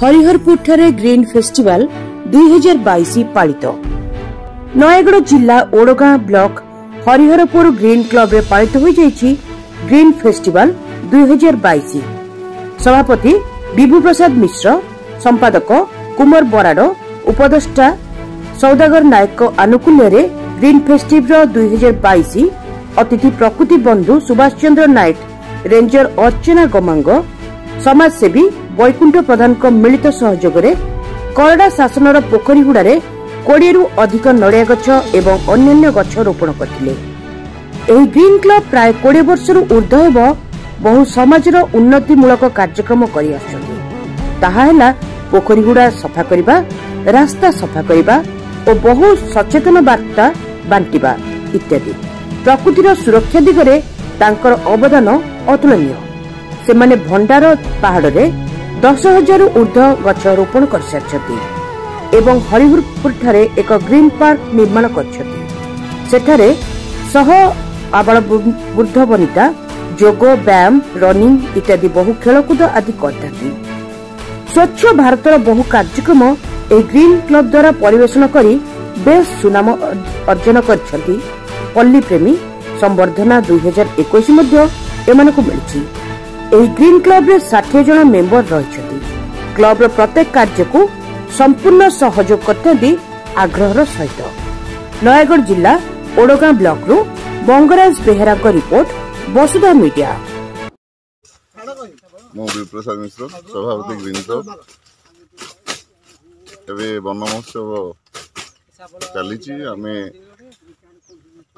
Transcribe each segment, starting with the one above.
ହରିହରପୁରଠାରେ green festival ଦୁଇ ହଜାର ବାଇଶ ପାଳିତ ନୟାଗଡ଼ ଜିଲ୍ଲା ଓଡଗାଁ ବ୍ଲକ ହରିହରପୁର ଗ୍ରୀନ୍ କ୍ଲବରେ ପାଳିତ ହୋଇଯାଇଛି ଗ୍ରୀନ୍ ଫେଷ୍ଟିଭାଲ ଦୁଇ ହଜାର ବାଇଶ ସଭାପତି ବିଭୁ ପ୍ରସାଦ ମିଶ୍ର ସମ୍ପାଦକ କୁମାର ବରାଡ ଉପଦେଷ୍ଟା ସୌଦାଗର ନାୟକଙ୍କ ଆନୁକୂଲ୍ୟରେ ଗ୍ରୀନ୍ ଫେଷ୍ଟିଭର ଦୁଇ ହଜାର ବାଇଶ ଅତିଥି ପ୍ରକୃତି ବନ୍ଧୁ ସୁଭାଷ ଚନ୍ଦ୍ର ନାୟକ ରେଞ୍ଜର ଅର୍ଚ୍ଚନା ଗମାଙ୍ଗ ସମାଜସେବୀ ବୈକୁଣ୍ଠ ପ୍ରଧାନଙ୍କ ମିଳିତ ସହଯୋଗରେ କରଡ଼ା ଶାସନର ପୋଖରୀଗୁଡ଼ାରେ କୋଡ଼ିଏରୁ ଅଧିକ ନଡ଼ିଆ ଗଛ ଏବଂ ଅନ୍ୟାନ୍ୟ ଗଛ ରୋପଣ କରିଥିଲେ। ଏହି ଗ୍ରୀନ୍ କ୍ଲବ ପ୍ରାୟ କୋଡ଼ିଏ ବର୍ଷରୁ ଉର୍ଦ୍ଧ୍ୱ ହେବ ବହୁ ସମାଜର ଉନ୍ନତିମୂଳକ କାର୍ଯ୍ୟକ୍ରମ କରିଆସୁଛନ୍ତି ତାହା ହେଲା ପୋଖରୀଗୁଡ଼ା ସଫା କରିବା ରାସ୍ତା ସଫା କରିବା ଓ ବହୁ ସଚେତନ ବାର୍ତ୍ତା ବାଣ୍ଟିବା ଇତ୍ୟାଦି। ପ୍ରକୃତିର ସୁରକ୍ଷା ଦିଗରେ ତାଙ୍କର ଅବଦାନ ଅତୁଳନୀୟ। ସେମାନେ ଭଣ୍ଡାର ପାହାଡରେ ଦଶ ହଜାରରୁ ଉର୍ଦ୍ଧ୍ୱ ଗଛ ରୋପଣ କରିସାରିଛନ୍ତି ଏବଂ ହରିହରପୁରଠାରେ ଏକ ଗ୍ରୀନ୍ ପାର୍କ ନିର୍ମାଣ କରିଛନ୍ତି। ସେଠାରେ ଶହ ଆବାଳ ବୃଦ୍ଧ ବନିତା ଯୋଗ ବ୍ୟାୟାମ ରନିଂ ଇତ୍ୟାଦି ବହୁ ଖେଳକୁଦ ଆଦି କରିଥାନ୍ତି। ସ୍ୱଚ୍ଛ ଭାରତର ବହୁ କାର୍ଯ୍ୟକ୍ରମ ଏହି ଗ୍ରୀନ୍ କ୍ଲବ ଦ୍ୱାରା ପରିବେଷଣ କରି ବେଶ୍ ସୁନାମ ଅର୍ଜନ କରିଛନ୍ତି। ପଲ୍ଲୀ ପ୍ରେମୀ ସମ୍ବର୍ଦ୍ଧନା ଦୁଇ ହଜାର ଏକୋଇଶ ମଧ୍ୟ ଏମାନଙ୍କୁ ମିଳିଛି। ଏହି ଗ୍ରୀନ୍ କ୍ଲବରେ ଷାଠିଏ ଜଣ ମେମ୍ବର ରହିଛନ୍ତି। କ୍ଲବର ପ୍ରତ୍ୟେକ କାର୍ଯ୍ୟକୁ ସମ୍ପୂର୍ଣ୍ଣ ସହଯୋଗ କରିଥାନ୍ତି ଆଗ୍ରହର ସହିତ। ନୟାଗଡ଼ ଜିଲ୍ଲା ଓଡଗାଁ ବ୍ଲକରୁ ବଙ୍ଗରାଜ ବେହେରାଙ୍କ ରିପୋର୍ଟ ବସୁଧା ମିଡିଆ। ମୁଁ ବିପ୍ରସାଦ ମିଶ୍ର ସଭାପତି ଗ୍ରୀନ୍ କ୍ଲବ୍। ଏବେ ବନ ମହୋତ୍ସବ ଚାଲିଛି। ଆମେ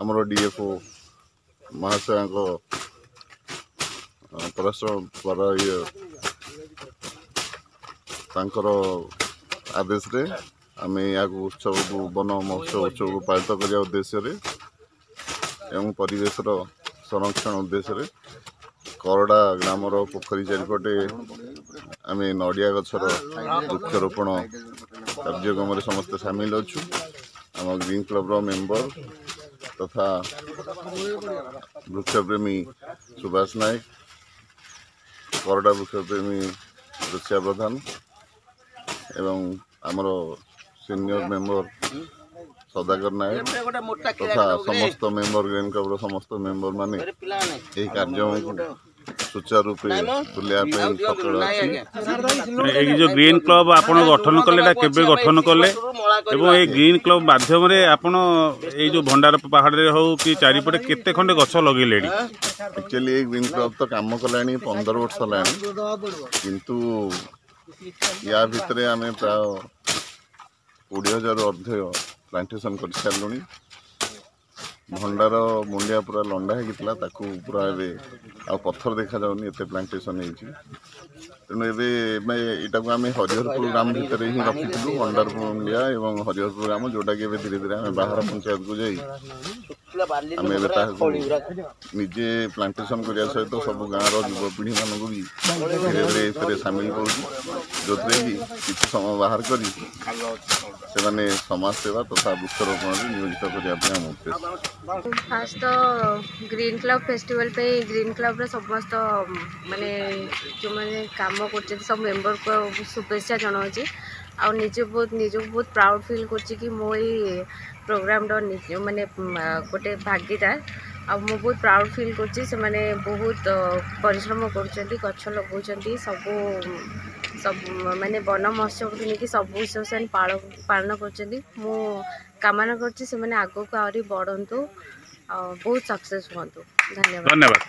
ଆମର ଡିଏଫ୍ଓ ମହାଶୟଙ୍କ ପରାମର୍ଶ ଦ୍ୱାରା ଇଏ ତାଙ୍କର ଆଦେଶରେ ଆମେ ଏହାକୁ ଉତ୍ସବକୁ ବନ ମହୋତ୍ସବ ଉତ୍ସବକୁ ପାଳିତ କରିବା ଉଦ୍ଦେଶ୍ୟରେ ଏବଂ ପରିବେଶର ସଂରକ୍ଷଣ ଉଦ୍ଦେଶ୍ୟରେ କରଡ଼ା ଗ୍ରାମର ପୋଖରୀ ଚାରିପଟେ ଆମେ ନଡ଼ିଆ ଗଛର ବୃକ୍ଷରୋପଣ କାର୍ଯ୍ୟକ୍ରମରେ ସମସ୍ତେ ସାମିଲ ଅଛୁ ଆମ ଗ୍ରୀନ୍ କ୍ଲବ୍ର ମେମ୍ବର ତଥା ବୃକ୍ଷପ୍ରେମୀ ସୁଭାଷ ନାୟକ କରଡ଼ା ବୃକ୍ଷପ୍ରେମୀ ରୁଚିଆ ପ୍ରଧାନ ଏବଂ ଆମର ସିନିୟର ମେମ୍ବର ସଦାଗର ନାୟକ ତଥା ସମସ୍ତ ମେମ୍ବର ଗ୍ରୀନ୍ କ୍ଲବ୍ର ସମସ୍ତ ମେମ୍ବର ମାନେ ଏହି କାର୍ଯ୍ୟକ୍ରମକୁ ସୁଚାରୁରୂପେ ବୁଲିବା ପାଇଁ ସକାଳୁ ଅଛି ଏଇ ଯେଉଁ ଗ୍ରୀନ୍ କ୍ଲବ୍ ଆପଣ ଗଠନ କଲେ ଏଇଟା କେବେ ଗଠନ କଲେ? ଏବଂ ଏଇ ଗ୍ରୀନ୍ କ୍ଲବ୍ ମାଧ୍ୟମରେ ଆପଣ ଏଇ ଯେଉଁ ଭଣ୍ଡାର ପାହାଡ଼ରେ ହେଉ କି ଚାରିପଟେ କେତେ ଖଣ୍ଡେ ଗଛ ଲଗେଇଲେଣି? ଆକ୍ଚୁଆଲି ଏଇ ଗ୍ରୀନ୍ କ୍ଲବ୍ ତ କାମ କଲାଣି ପନ୍ଦର ବର୍ଷ ହେଲାଣି। କିନ୍ତୁ ୟା ଭିତରେ ଆମେ ପ୍ରାୟ କୋଡ଼ିଏ ହଜାରରୁ ଅଧିକ ପ୍ଲାଣ୍ଟେସନ୍ କରିସାରିଲୁଣି। ଭଣ୍ଡାର ମୁଣ୍ଡିଆ ପୁରା ଲଣ୍ଡା ହେଇକିଥିଲା ତାକୁ ପୁରା ଏବେ ଆଉ ପଥର ଦେଖାଯାଉନି ଏତେ ପ୍ଲାଣ୍ଟେସନ୍ ହେଇଛି। ତେଣୁ ଏବେ ଏବେ ଏଇଟାକୁ ଆମେ ହରିହରପୁର ଗ୍ରାମ ଭିତରେ ହିଁ ରଖିଥିଲୁ ଭଣ୍ଡାରପୁର ମୁଣ୍ଡିଆ ଏବଂ ହରିହରପୁର ଗ୍ରାମ ଯେଉଁଟାକି ଏବେ ଧୀରେ ଧୀରେ ଆମେ ବାହାର ପଞ୍ଚାୟତକୁ ଯାଇ ଆମେ ଏବେ ତାହାକୁ ନିଜେ ପ୍ଲାଣ୍ଟେସନ୍ କରିବା ସହିତ ସବୁ ଗାଁର ଯୁବପିଢ଼ିମାନଙ୍କୁ ବି ଧୀରେ ଧୀରେ ଏଥିରେ ସାମିଲ କରୁଛୁ। ଯେଉଁଥିରେ କି କିଛି ସମୟ ବାହାର କରି ସେମାନେ ସମାଜ ସେବା ତଥା ବୃକ୍ଷରୋପଣରେ ନିୟୋଜିତ କରିବା ପାଇଁ ଆମ ଉଦ୍ଦେଶ୍ୟ। ଫାଷ୍ଟ ତ ଗ୍ରୀନ୍ କ୍ଲବ୍ ଫେଷ୍ଟିଭାଲ୍ ପାଇଁ ଗ୍ରୀନ୍ କ୍ଲବ୍ର ସମସ୍ତ ମାନେ ଯେଉଁମାନେ କାମ କରୁଛନ୍ତି ସବୁ ମେମ୍ବରକୁ ଶୁଭେଚ୍ଛା ଜଣାଉଛି। ଆଉ ନିଜେ ବହୁତ ନିଜକୁ ବହୁତ ପ୍ରାଉଡ଼ ଫିଲ୍ କରୁଛି କି ମୁଁ ଏଇ ପ୍ରୋଗ୍ରାମର ମାନେ ଗୋଟେ ଭାଗିଦାର। ଆଉ ମୁଁ ବହୁତ ପ୍ରାଉଡ଼ ଫିଲ୍ କରୁଛି ସେମାନେ ବହୁତ ପରିଶ୍ରମ କରୁଛନ୍ତି ଗଛ ଲଗାଉଛନ୍ତି ସବୁ ସବୁ ମାନେ ବନ ମହୋତ୍ସବକୁ ନେଇକି ସବୁ ଉତ୍ସବ ସେମାନେ ପାଳନ କରୁଛନ୍ତି। ମୁଁ କାମନା କରୁଛି ସେମାନେ ଆଗକୁ ଆହୁରି ବଢ଼ନ୍ତୁ ଆଉ ବହୁତ ସକ୍ସେସ୍ ହୁଅନ୍ତୁ। ଧନ୍ୟବାଦ। ଧନ୍ୟବାଦ।